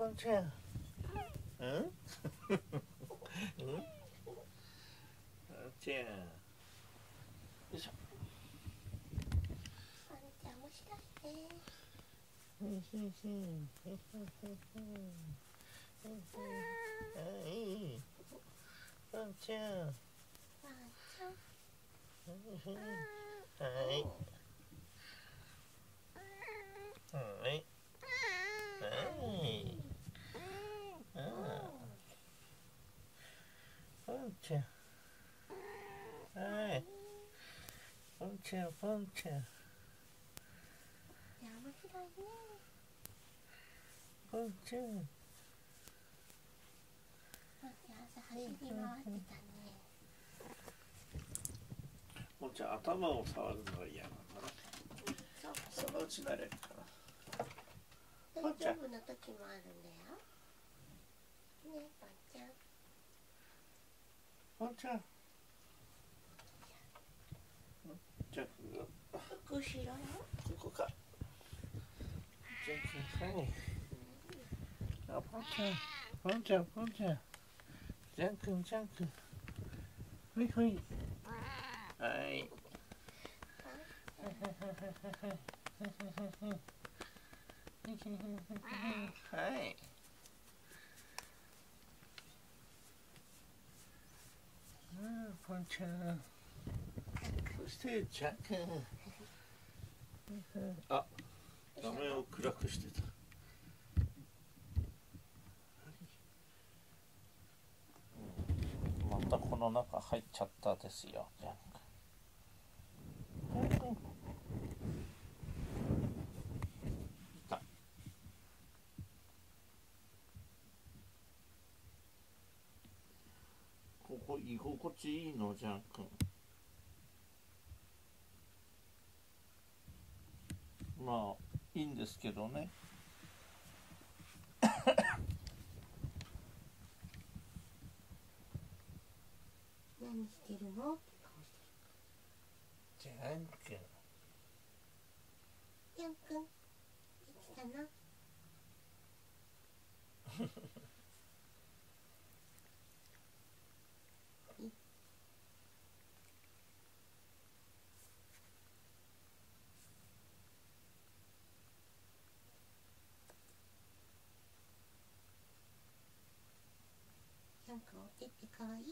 ちゃんうんうんポンちゃんよいしょワンちゃん面白いねふんふんふんふんふんふんふんふんふんあいいポンちゃんワンちゃんふんふんはいはいはいあポンちゃんはい。ポンちゃんポンちゃんいや面白いねポン。ちゃんワンちゃん朝走り回ってたねポンちゃん頭を触るのが嫌なんだな。そのうち慣れるか大丈夫な時もあるんだよ。ねちゃんじゃあ後ろよここかじゃあはいあポンちゃんポンちゃんポンちゃんジャン君ジャン君ほいほいはいはいうんポンちゃんそしてジャン君あ画面を暗くしてた。またこの中入っちゃったですよジャン君いたここ居心地いいのジャン君まあいいんですけどね。何してるの？って顔してジャン君るヤンくんできたな かわいい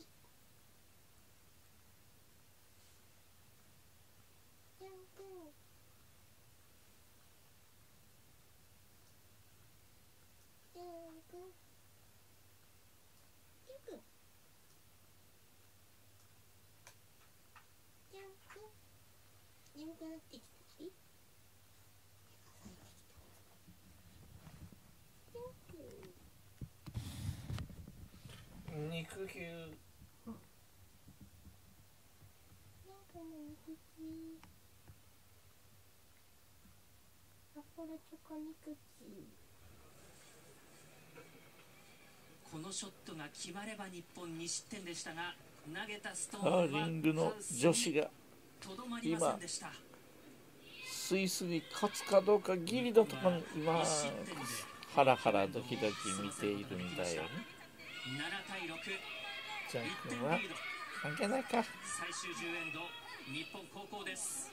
ジャンプ。ジャンプ。ジャンプ。ジャンプ。眠くなってきたアポロチョコ肉球このショットが決まれば日本2失点でしたが投げたストカーンはーリングの女子がとどまりませんでした。スイスに勝つかどうかギリのところに今2失点でハラハラドキドキ見ているんだよね。7対6ジャン1点君は関係ないか。最終10エンド日本高校です